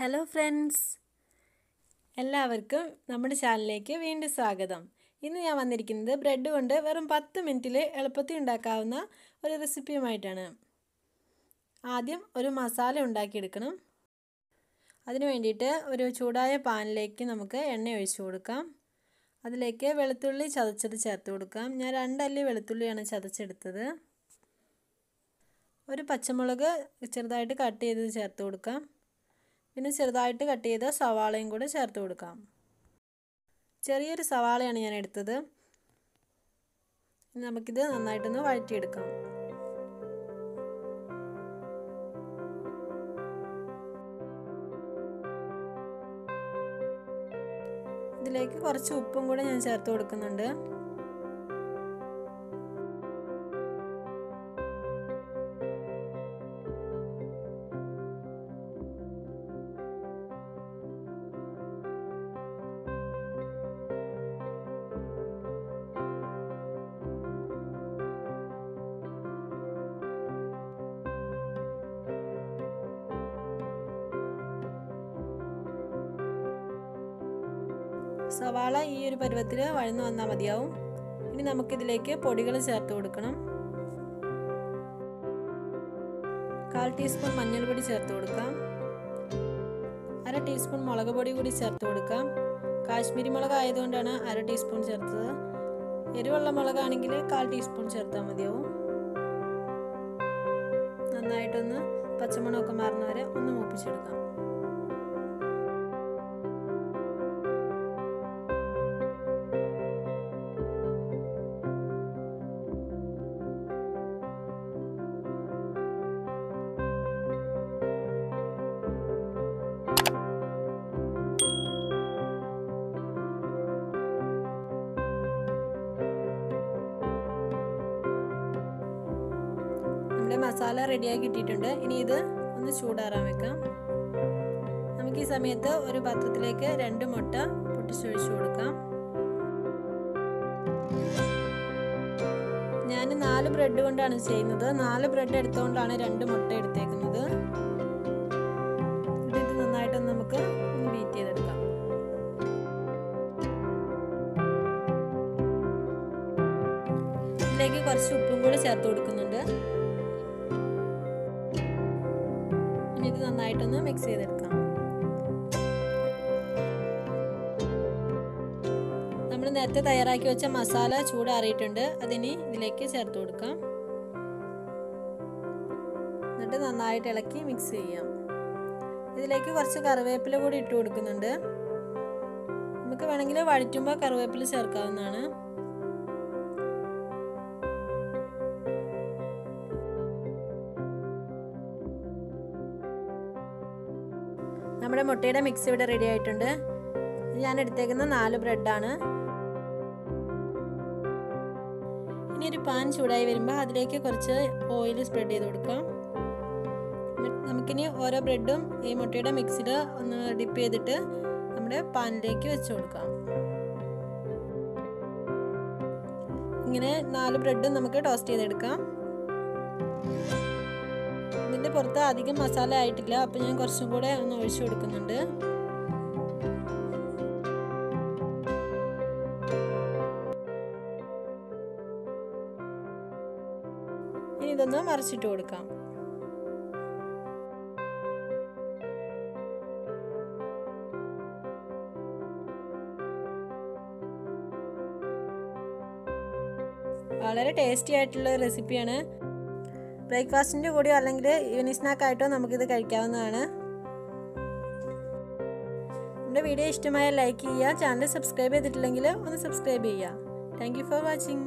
Hello friends എല്ലാവർക്കും നമ്മുടെ ചാനലിലേക്ക് വീണ്ടും സ്വാഗതം. ഇന്ന് ഞാൻ വന്നിരിക്കുന്നത് ബ്രെഡ് കൊണ്ട് വെറും പത്ത് മിനിറ്റിൽ എളുപ്പത്തിൽ ഉണ്ടാക്കാവുന്ന ഒരു റെസിപ്പിയുമായിട്ടാണ്. ആദ്യം ഒരു മസാല ഉണ്ടാക്കിയെടുക്കണം. അതിന് വേണ്ടിയിട്ട് ഒരു ചൂടായ പാനിലേക്ക് നമുക്ക് എണ്ണ ഒഴിച്ചു കൊടുക്കാം. അതിലേക്ക് വെളുത്തുള്ളി ചതച്ചത് ചേർത്ത് കൊടുക്കാം. ഞാൻ രണ്ടല്ലി വെളുത്തുള്ളിയാണ് ചതച്ചെടുത്തത്. ഒരു പച്ചമുളക് ചെറുതായിട്ട് കട്ട് ചെയ്തത് ചേർത്ത് കൊടുക്കാം. പിന്നെ ചെറുതായിട്ട് കട്ട് ചെയ്ത സവാളയും കൂടെ ചേർത്ത് കൊടുക്കാം. ചെറിയൊരു സവാളയാണ് ഞാൻ എടുത്തത്. നമുക്കിത് നന്നായിട്ടൊന്ന് വഴറ്റിയെടുക്കാം. ഇതിലേക്ക് കുറച്ച് ഉപ്പും കൂടെ ഞാൻ ചേർത്ത് കൊടുക്കുന്നുണ്ട്. സവാള ഈ ഒരു പരുവത്തിൽ വഴന്നു വന്നാൽ മതിയാവും. ഇനി നമുക്കിതിലേക്ക് പൊടികൾ ചേർത്ത് കൊടുക്കണം. കാൽ ടീസ്പൂൺ മഞ്ഞൾപ്പൊടി ചേർത്ത് കൊടുക്കാം. അര ടീസ്പൂൺ മുളക് പൊടി കൂടി ചേർത്ത് കൊടുക്കാം. കാശ്മീരി മുളക് ആയതുകൊണ്ടാണ് അര ടീസ്പൂൺ ചേർത്തത്. എരിവുള്ള മുളകാണെങ്കിൽ കാൽ ടീസ്പൂൺ ചേർത്താൽ മതിയാവും. നന്നായിട്ടൊന്ന് പച്ചമുളകൊക്കെ മാറുന്നവരെ ഒന്ന് മൂപ്പിച്ചെടുക്കാം. നമ്മുടെ മസാല റെഡിയാക്കി ഇട്ടിട്ടുണ്ട് ഇനി ഇത് ഒന്ന് ചൂടാറാൻ വെക്കാം. നമുക്ക് ഈ സമയത്ത് ഒരു പാത്രത്തിലേക്ക് രണ്ട് മുട്ട പൊട്ടിച്ചൊഴിച്ചു കൊടുക്കാം. ഞാൻ നാല് ബ്രെഡ് കൊണ്ടാണ് ചെയ്യുന്നത്. നാല് ബ്രെഡ് എടുത്തുകൊണ്ടാണ് രണ്ട് മുട്ട എടുത്തേക്കുന്നത്. ഇത് നന്നായിട്ട് നമുക്ക് ബീറ്റ് ചെയ്തെടുക്കാം. ഇതിലേക്ക് കുറച്ച് ഉപ്പും കൂടി ചേർത്ത് കൊടുക്കുന്നുണ്ട്. ഇത് നന്നായിട്ടൊന്ന് മിക്സ് ചെയ്തെടുക്കാം. നമ്മൾ നേരത്തെ തയ്യാറാക്കി വെച്ച മസാല ചൂടാറിയിട്ടുണ്ട് അതിനി ഇതിലേക്ക് ചേർത്ത് കൊടുക്കാം. എന്നിട്ട് നന്നായിട്ട് ഇളക്കി മിക്സ് ചെയ്യാം. ഇതിലേക്ക് കുറച്ച് കറിവേപ്പില കൂടി ഇട്ട് കൊടുക്കുന്നുണ്ട്. നമുക്ക് വേണമെങ്കിൽ വഴറ്റുമ്പോൾ കറിവേപ്പില ചേർക്കാവുന്നതാണ്. നമ്മുടെ മുട്ടയുടെ മിക്സ് ഇവിടെ റെഡി ആയിട്ടുണ്ട്. ഞാൻ എടുത്തേക്കുന്ന നാല് ബ്രെഡാണ് ഇനി ഒരു പാൻ ചൂടായി വരുമ്പോൾ അതിലേക്ക് കുറച്ച് ഓയിൽ സ്പ്രെഡ് ചെയ്ത് കൊടുക്കാം. നമുക്കിനി ഓരോ ബ്രെഡും ഈ മുട്ടയുടെ മിക്സിൽ ഒന്ന് ഡിപ്പ് ചെയ്തിട്ട് നമ്മുടെ പാനിലേക്ക് വെച്ച് കൊടുക്കാം. ഇങ്ങനെ നാല് ബ്രെഡും നമുക്ക് ടോസ്റ്റ് ചെയ്തെടുക്കാം. ഇതിന്റെ പുറത്ത് അധികം മസാല ആയിട്ടില്ല. അപ്പോൾ ഞാൻ കുറച്ചും കൂടെ ഒന്ന് ഒഴിച്ചു കൊടുക്കുന്നുണ്ട്. ഇനി ഇതൊന്ന് മറിച്ചിട്ട് കൊടുക്കാം. വളരെ ടേസ്റ്റി ആയിട്ടുള്ള റെസിപ്പിയാണ്. ബ്രേക്ക്ഫാസ്റ്റിന്റെ കൂടെയോ അല്ലെങ്കിൽ ഈവനിങ് സ്നാക്കായിട്ടോ നമുക്കിത് കഴിക്കാവുന്നതാണ്. നമ്മുടെ വീഡിയോ ഇഷ്ടമായ ലൈക്ക് ചെയ്യുക ചാനൽ സബ്സ്ക്രൈബ് ചെയ്തിട്ടില്ലെങ്കിൽ ഒന്ന് സബ്സ്ക്രൈബ് ചെയ്യുക. Thank for watching.